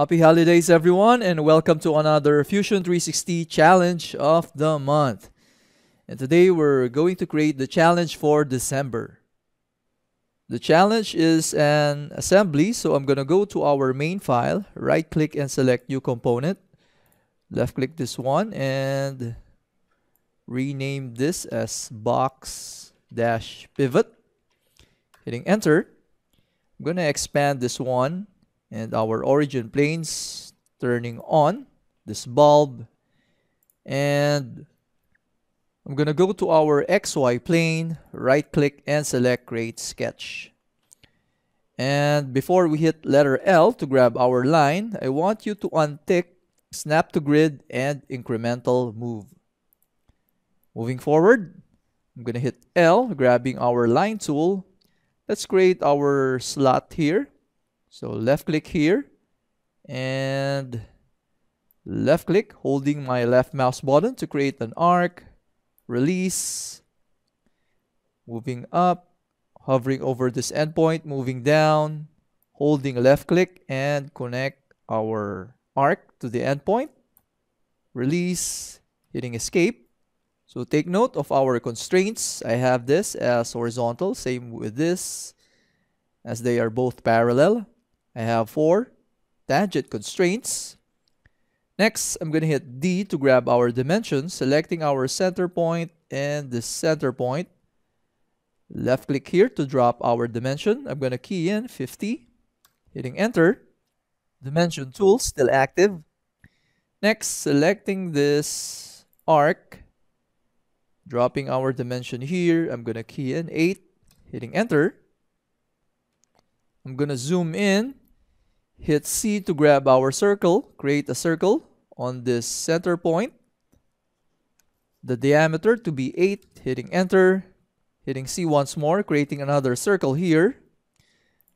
Happy holidays, everyone, and welcome to another Fusion 360 challenge of the month. And today we're going to create the challenge for December. The challenge is an assembly, so I'm going to go to our main file, right click and select new component. Left click this one and rename this as box dash pivot. Hitting enter. I'm going to expand this one and our origin planes turning on this bulb. And I'm gonna go to our XY plane right click and select create sketch. And before we hit letter L to grab our line I want you to untick snap to grid and incremental move. Moving forward I'm gonna hit L grabbing our line tool. Let's create our slot here so left click here and left click holding my left mouse button to create an arc, release, moving up, hovering over this endpoint, moving down, holding left click and connect our arc to the endpoint, release, hitting escape. So take note of our constraints. I have this as horizontal, same with this as they are both parallel. I have four tangent constraints. Next, I'm going to hit D to grab our dimensions, selecting our center point and the center point. Left click here to drop our dimension. I'm going to key in 50, hitting enter. Dimension tool still active. Next, selecting this arc, dropping our dimension here. I'm going to key in 8, hitting enter. I'm going to zoom in Hit C to grab our circle, create a circle on this center point. The diameter to be 8, hitting enter, hitting C once more, creating another circle here.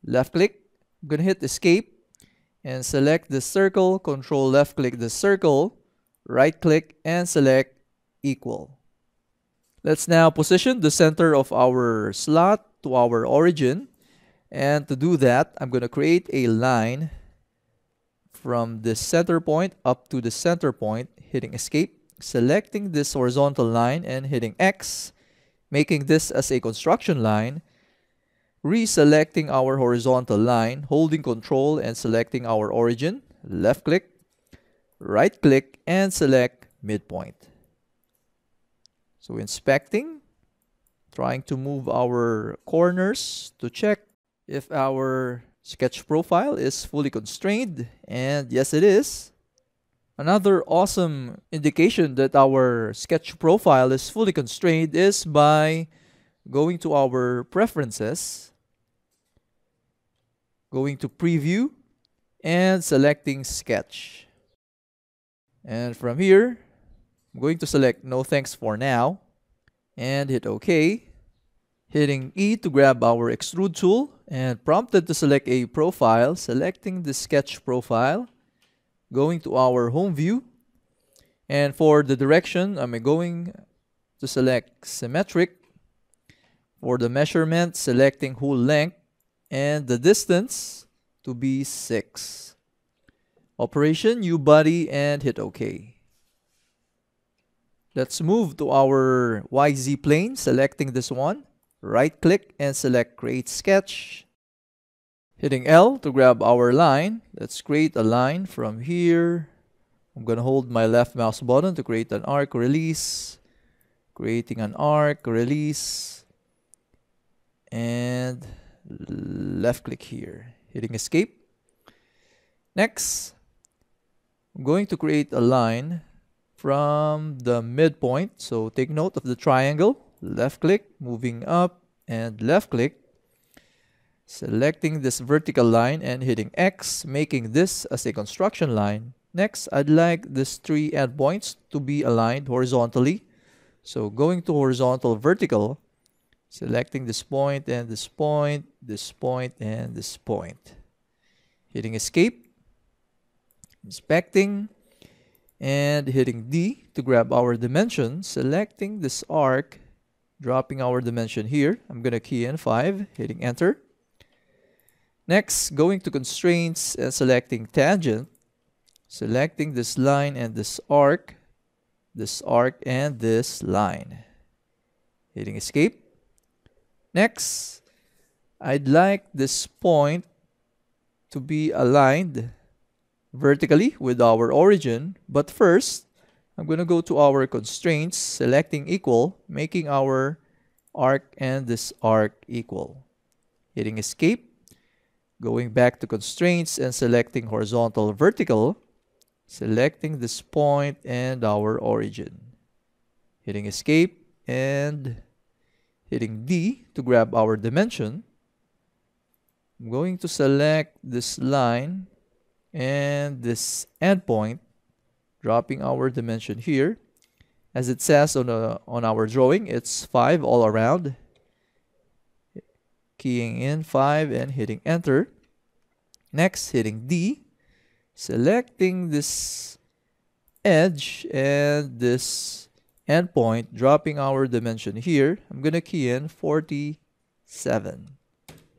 Left click, I'm going to hit escape and select the circle, control left click the circle, right click and select equal. Let's now position the center of our slot to our origin and to do that, I'm going to create a line from the center point up to the center point, hitting escape, selecting this horizontal line and hitting X, making this as a construction line, reselecting our horizontal line, holding control and selecting our origin, left click, right click and select midpoint. So inspecting, trying to move our corners to check if our sketch profile is fully constrained, and yes it is. Another awesome indication that our sketch profile is fully constrained is by going to our preferences, going to preview, and selecting sketch. And from here, I'm going to select no thanks for now and hit OK hitting E to grab our extrude tool and prompted to select a profile, selecting the sketch profile, going to our home view, and for the direction, I'm going to select symmetric. For the measurement, selecting whole length, and the distance to be 6. Operation new body and hit OK. Let's move to our YZ plane, selecting this one right click and select create sketch. Hitting L to grab our line. Let's create a line from here. I'm going to hold my left mouse button to create an arc release. Creating an arc release. And left click here. Hitting escape. Next, I'm going to create a line from the midpoint. So take note of the triangle left click, moving up, and left click, selecting this vertical line and hitting X, making this as a construction line. Next, I'd like these three endpoints to be aligned horizontally. So going to horizontal vertical, selecting this point and this point, this point and this point. Hitting escape, inspecting, and hitting D to grab our dimension, selecting this arc dropping our dimension here. I'm going to key in 5, hitting enter. Next, going to constraints and selecting tangent, selecting this line and this arc, this arc and this line. Hitting escape. Next, I'd like this point to be aligned vertically with our origin. But first, I'm going to go to our constraints, selecting equal, making our arc and this arc equal. Hitting escape, going back to constraints and selecting horizontal vertical, selecting this point and our origin. Hitting escape and hitting D to grab our dimension. I'm going to select this line and this endpoint, dropping our dimension here. As it says on, a, on our drawing, it's 5 all around. Keying in 5 and hitting enter. Next, hitting D, selecting this edge and this endpoint, dropping our dimension here. I'm going to key in 47.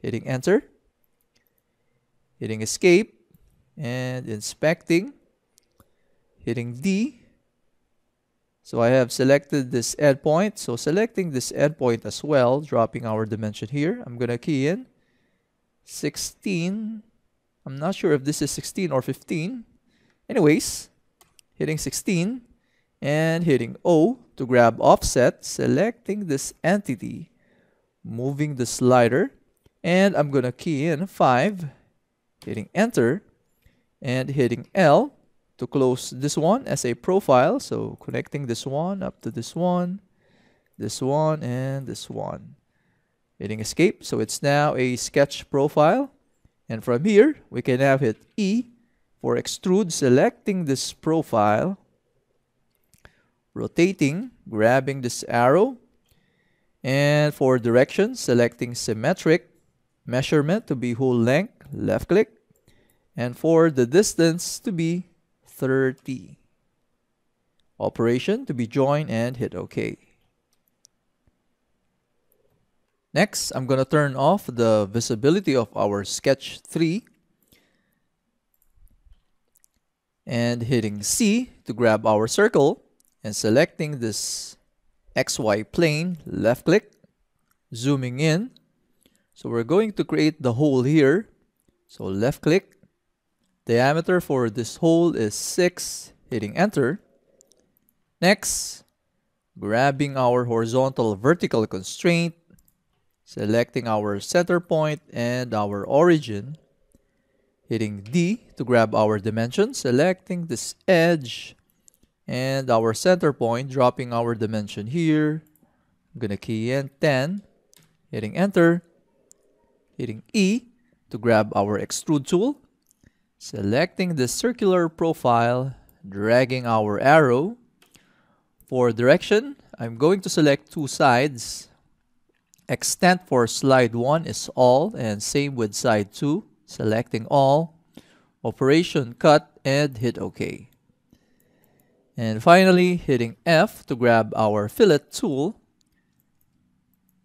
Hitting enter. Hitting escape and inspecting, hitting D. So I have selected this endpoint. So selecting this endpoint as well, dropping our dimension here. I'm going to key in 16. I'm not sure if this is 16 or 15. Anyways, hitting 16 and hitting O to grab offset, selecting this entity, moving the slider, and I'm going to key in 5, hitting enter, and hitting L to close this one as a profile. So connecting this one up to this one, this one, and this one. Hitting escape. So it's now a sketch profile. And from here, we can now hit E for extrude, selecting this profile, rotating, grabbing this arrow, and for direction, selecting symmetric, measurement to be whole length, left click, and for the distance to be 30. Operation to be joined and hit OK. Next, I'm going to turn off the visibility of our sketch 3 and hitting C to grab our circle and selecting this XY plane, left click, zooming in. So we're going to create the hole here. So left click, Diameter for this hole is 6, hitting enter. Next, grabbing our horizontal vertical constraint, selecting our center point and our origin, hitting D to grab our dimension, selecting this edge and our center point, dropping our dimension here. I'm to key in 10, hitting enter, hitting E to grab our extrude tool, Selecting the circular profile, dragging our arrow. For direction, I'm going to select two sides. Extent for slide 1 is all and same with side 2. Selecting all. Operation cut and hit OK. And finally, hitting F to grab our fillet tool.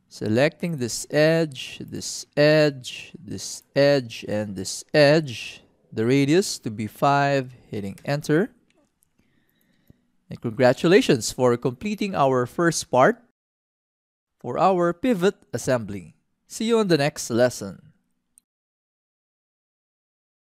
Selecting this edge, this edge, this edge, and this edge the radius to be 5, hitting enter. And congratulations for completing our first part for our pivot assembly. See you on the next lesson.